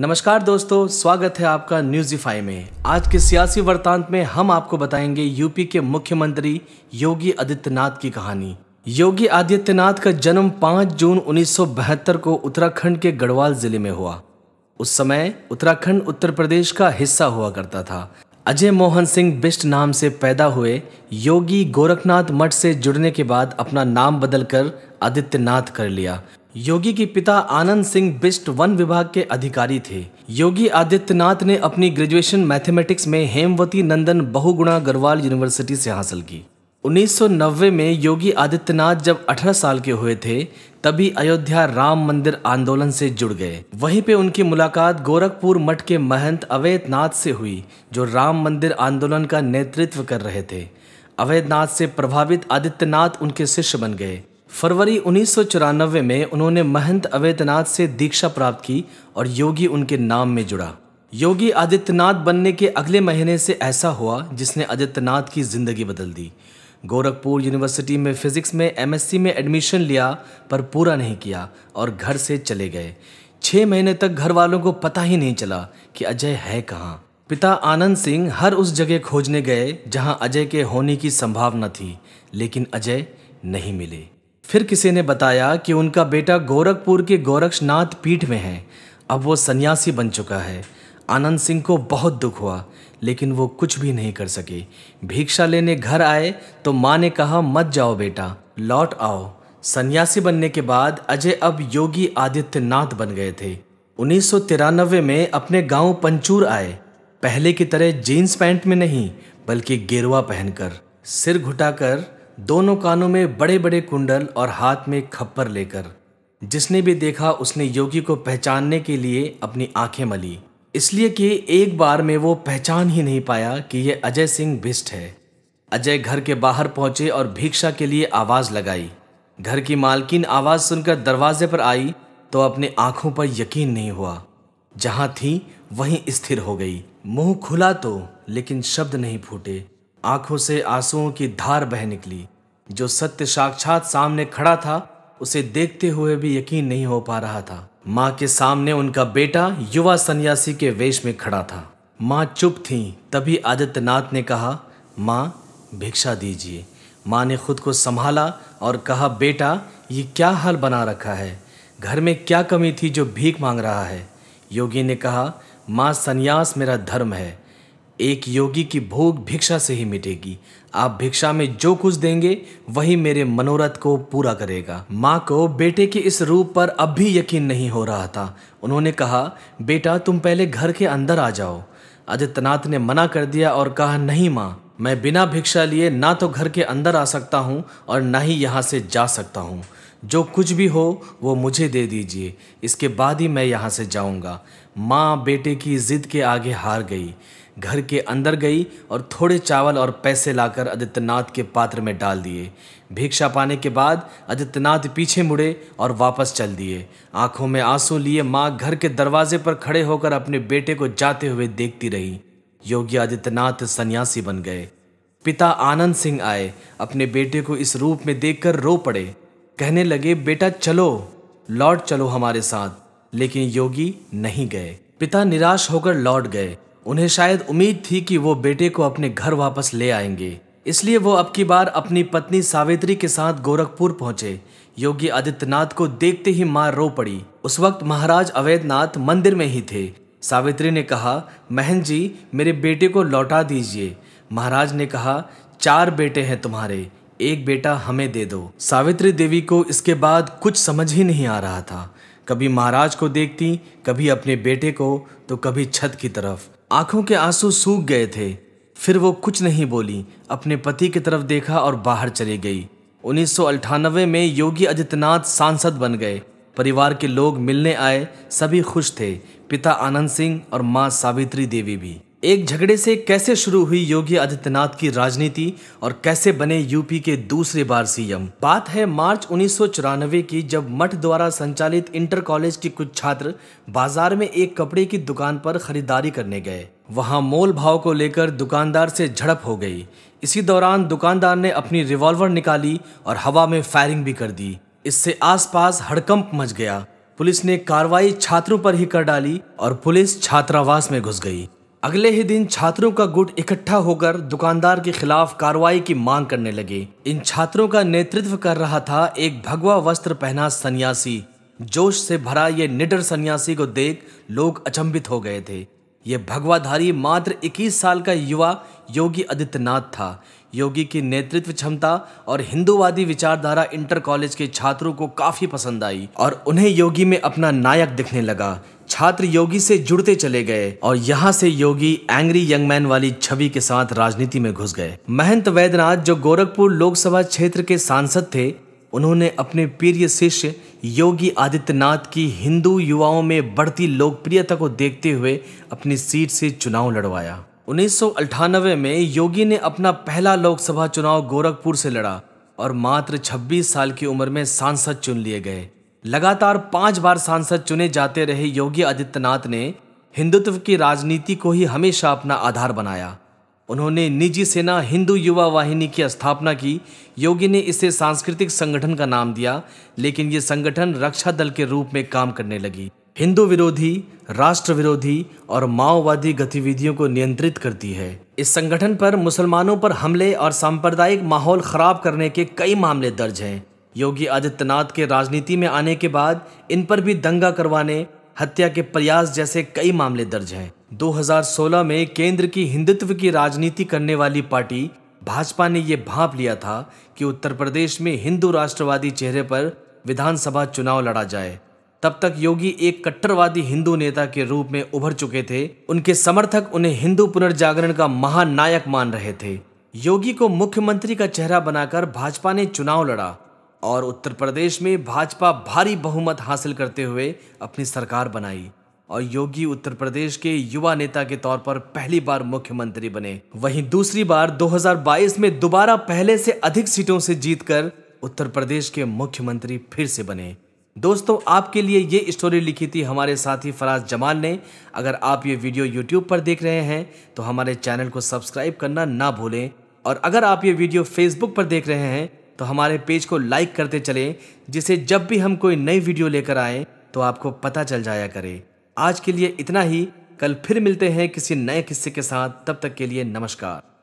नमस्कार दोस्तों, स्वागत है आपका न्यूजीफाई में। आज के सियासी वृतांत में हम आपको बताएँगे यूपी के मुख्यमंत्री योगी आदित्यनाथ की कहानी। योगी आदित्यनाथ का जन्म 5 जून 1972 को उत्तराखंड के गढ़वाल ज़िले में हुआ। उस समय उत्तराखंड उत्तर प्रदेश का हिस्सा हुआ करता था। अजय मोहन सिंह बिष्ट नाम से पैदा हुए योगी गोरखनाथ मठ से जुड़ने के बाद अपना नाम बदलकर आदित्यनाथ कर लिया। योगी के पिता आनंद सिंह बिस्ट वन विभाग के अधिकारी थे। योगी आदित्यनाथ ने अपनी ग्रेजुएशन मैथमेटिक्स में हेमवती नंदन बहुगुणा गढ़वाल यूनिवर्सिटी से हासिल की। 1990 में योगी आदित्यनाथ जब 18 साल के हुए थे, तभी अयोध्या राम मंदिर आंदोलन से जुड़ गए। वहीं पे उनकी मुलाकात गोरखपुर मठ के महंत अवैधनाथ से हुई, जो राम मंदिर आंदोलन का नेतृत्व कर रहे थे। अवैधनाथ से प्रभावित आदित्यनाथ उनके शिष्य बन गए। फरवरी उन्नीस सौ चौरानवे में उन्होंने महंत अवैधनाथ से दीक्षा प्राप्त की और योगी उनके नाम में जुड़ा। योगी आदित्यनाथ बनने के अगले महीने से ऐसा हुआ जिसने आदित्यनाथ की ज़िंदगी बदल दी। गोरखपुर यूनिवर्सिटी में फिजिक्स में एमएससी में एडमिशन लिया, पर पूरा नहीं किया और घर से चले गए। छः महीने तक घर वालों को पता ही नहीं चला कि अजय है कहाँ। पिता आनंद सिंह हर उस जगह खोजने गए जहाँ अजय के होने की संभावना थी, लेकिन अजय नहीं मिले। फिर किसी ने बताया कि उनका बेटा गोरखपुर के गोरक्षनाथ पीठ में है। अब वो सन्यासी बन चुका है। आनंद सिंह को बहुत दुख हुआ, लेकिन वो कुछ भी नहीं कर सके। भिक्षा लेने घर आए तो माँ ने कहा, मत जाओ बेटा, लौट आओ। सन्यासी बनने के बाद अजय अब योगी आदित्यनाथ बन गए थे। उन्नीस सौ तिरानवे में अपने गाँव पंचूर आए। पहले की तरह जीन्स पैंट में नहीं, बल्कि गेरुआ पहनकर सिर घुटाकर दोनों कानों में बड़े बड़े कुंडल और हाथ में खप्पर लेकर। जिसने भी देखा, उसने योगी को पहचानने के लिए अपनी आँखें मली। इसलिए कि एक बार में वो पहचान ही नहीं पाया कि यह अजय सिंह बिस्ट है। अजय घर के बाहर पहुँचे और भिक्षा के लिए आवाज़ लगाई। घर की मालकिन आवाज़ सुनकर दरवाजे पर आई तो अपने आँखों पर यकीन नहीं हुआ। जहाँ थी, वहीं स्थिर हो गई। मुँह खुला तो लेकिन शब्द नहीं फूटे। आँखों से आंसुओं की धार बह निकली। जो सत्य साक्षात सामने खड़ा था, उसे देखते हुए भी यकीन नहीं हो पा रहा था। माँ के सामने उनका बेटा युवा सन्यासी के वेश में खड़ा था। माँ चुप थी, तभी आदित्यनाथ ने कहा, माँ, भिक्षा दीजिए। माँ ने खुद को संभाला और कहा, बेटा, ये क्या हाल बना रखा है? घर में क्या कमी थी जो भीख मांग रहा है? योगी ने कहा, माँ, संन्यास मेरा धर्म है। एक योगी की भोग भिक्षा से ही मिटेगी। आप भिक्षा में जो कुछ देंगे, वही मेरे मनोरथ को पूरा करेगा। माँ को बेटे के इस रूप पर अब भी यकीन नहीं हो रहा था। उन्होंने कहा, बेटा, तुम पहले घर के अंदर आ जाओ। आदित्यनाथ ने मना कर दिया और कहा, नहीं माँ, मैं बिना भिक्षा लिए ना तो घर के अंदर आ सकता हूँ और ना ही यहाँ से जा सकता हूँ। जो कुछ भी हो, वो मुझे दे दीजिए। इसके बाद ही मैं यहाँ से जाऊँगा। माँ बेटे की जिद के आगे हार गई। घर के अंदर गई और थोड़े चावल और पैसे लाकर आदित्यनाथ के पात्र में डाल दिए। भिक्षा पाने के बाद आदित्यनाथ पीछे मुड़े और वापस चल दिए। आँखों में आँसू लिए माँ घर के दरवाजे पर खड़े होकर अपने बेटे को जाते हुए देखती रही। योगी आदित्यनाथ सन्यासी बन गए। पिता आनंद सिंह आए। अपने बेटे को इस रूप में देखकर रो पड़े। कहने लगे, बेटा, चलो। लौट चलो हमारे साथ। लेकिन योगी नहीं गए। पिता निराश होकर लौट गए। उन्हें शायद उम्मीद थी कि वो बेटे को अपने घर वापस ले आएँगे। इसलिए वो अब की बार अपनी पत्नी सावित्री के साथ गोरखपुर पहुँचे। योगी आदित्यनाथ को देखते ही माँ रो पड़ी। उस वक्त महाराज अवैधनाथ मंदिर में ही थे। सावित्री ने कहा, महन जी, मेरे बेटे को लौटा दीजिए। महाराज ने कहा, चार बेटे हैं तुम्हारे, एक बेटा हमें दे दो। सावित्री देवी को इसके बाद कुछ समझ ही नहीं आ रहा था। कभी महाराज को देखती, कभी अपने बेटे को तो कभी छत की तरफ़। आँखों के आँसू सूख गए थे। फिर वो कुछ नहीं बोली, अपने पति की तरफ़ देखा और बाहर चली गई। उन्नीस सौ अट्ठानबे में योगी आदित्यनाथ सांसद बन गए। परिवार के लोग मिलने आए, सभी खुश थे। पिता आनंद सिंह और माँ सावित्री देवी भी। एक झगड़े से कैसे शुरू हुई योगी आदित्यनाथ की राजनीति और कैसे बने यूपी के दूसरे बार सीएम? बात है मार्च उन्नीस सौ चौरानवे की जब मठ द्वारा संचालित इंटर कॉलेज के कुछ छात्र बाज़ार में एक कपड़े की दुकान पर खरीदारी करने गए। वहाँ मोल भाव को लेकर दुकानदार से झड़प हो गई। इसी दौरान दुकानदार ने अपनी रिवॉल्वर निकाली और हवा में फायरिंग भी कर दी। इससे आसपास हड़कंप मच गया। पुलिस ने कार्रवाई छात्रों पर ही कर डाली और पुलिस छात्रावास में घुस गई। अगले ही दिन छात्रों का गुट इकट्ठा होकर दुकानदार के खिलाफ कार्रवाई की मांग करने लगे। इन छात्रों का नेतृत्व कर रहा था एक भगवा वस्त्र पहना सन्यासी। जोश से भरा ये निडर सन्यासी को देख लोग अचंभित हो गए थे। ये भगवाधारी मात्र 21 साल का युवा योगी आदित्यनाथ था। योगी की नेतृत्व क्षमता और हिंदूवादी विचारधारा इंटर कॉलेज के छात्रों को काफ़ी पसंद आई और उन्हें योगी में अपना नायक दिखने लगा। छात्र योगी से जुड़ते चले गए और यहाँ से योगी एंग्री यंग मैन वाली छवि के साथ राजनीति में घुस गए। महंत वैद्यनाथ, जो गोरखपुर लोकसभा क्षेत्र के सांसद थे, उन्होंने अपने प्रिय शिष्य योगी आदित्यनाथ की हिंदू युवाओं में बढ़ती लोकप्रियता को देखते हुए अपनी सीट से चुनाव लड़वाया। उन्नीस सौ अट्ठानबे में योगी ने अपना पहला लोकसभा चुनाव गोरखपुर से लड़ा और मात्र 26 साल की उम्र में सांसद चुन लिए गए। लगातार पाँच बार सांसद चुने जाते रहे योगी आदित्यनाथ ने हिंदुत्व की राजनीति को ही हमेशा अपना आधार बनाया। उन्होंने निजी सेना, हिंदू युवा वाहिनी की स्थापना की। योगी ने इसे सांस्कृतिक संगठन का नाम दिया, लेकिन ये संगठन रक्षा दल के रूप में काम करने लगी। हिंदू विरोधी, राष्ट्र विरोधी और माओवादी गतिविधियों को नियंत्रित करती है। इस संगठन पर मुसलमानों पर हमले और सांप्रदायिक माहौल खराब करने के कई मामले दर्ज हैं। योगी आदित्यनाथ के राजनीति में आने के बाद इन पर भी दंगा करवाने, हत्या के प्रयास जैसे कई मामले दर्ज हैं। 2016 में केंद्र की हिंदुत्व की राजनीति करने वाली पार्टी, भाजपा ने यह भाप लिया था कि उत्तर प्रदेश में हिंदू राष्ट्रवादी चेहरे पर विधानसभा चुनाव लड़ा जाए। तब तक योगी एक कट्टरवादी हिंदू नेता के रूप में उभर चुके थे। उनके समर्थक उन्हें हिंदू पुनर्जागरण का महानायक मान रहे थे। योगी को मुख्यमंत्री का चेहरा बनाकर भाजपा ने चुनाव लड़ा। और उत्तर प्रदेश में भाजपा भारी बहुमत हासिल करते हुए अपनी सरकार बनाई और योगी उत्तर प्रदेश के युवा नेता के तौर पर पहली बार मुख्यमंत्री बने। वहीं दूसरी बार 2022 में दोबारा पहले से अधिक सीटों से जीतकर उत्तर प्रदेश के मुख्यमंत्री फिर से बने। दोस्तों, आपके लिए ये स्टोरी लिखी थी हमारे साथी फराज जमाल ने। अगर आप ये वीडियो यूट्यूब पर देख रहे हैं तो हमारे चैनल को सब्सक्राइब करना ना भूलें। और अगर आप ये वीडियो फेसबुक पर देख रहे हैं तो हमारे पेज को लाइक करते चलें जिसे जब भी हम कोई नई वीडियो लेकर आए तो आपको पता चल जाया करे। आज के लिए इतना ही। कल फिर मिलते हैं किसी नए किस्से के साथ। तब तक के लिए नमस्कार।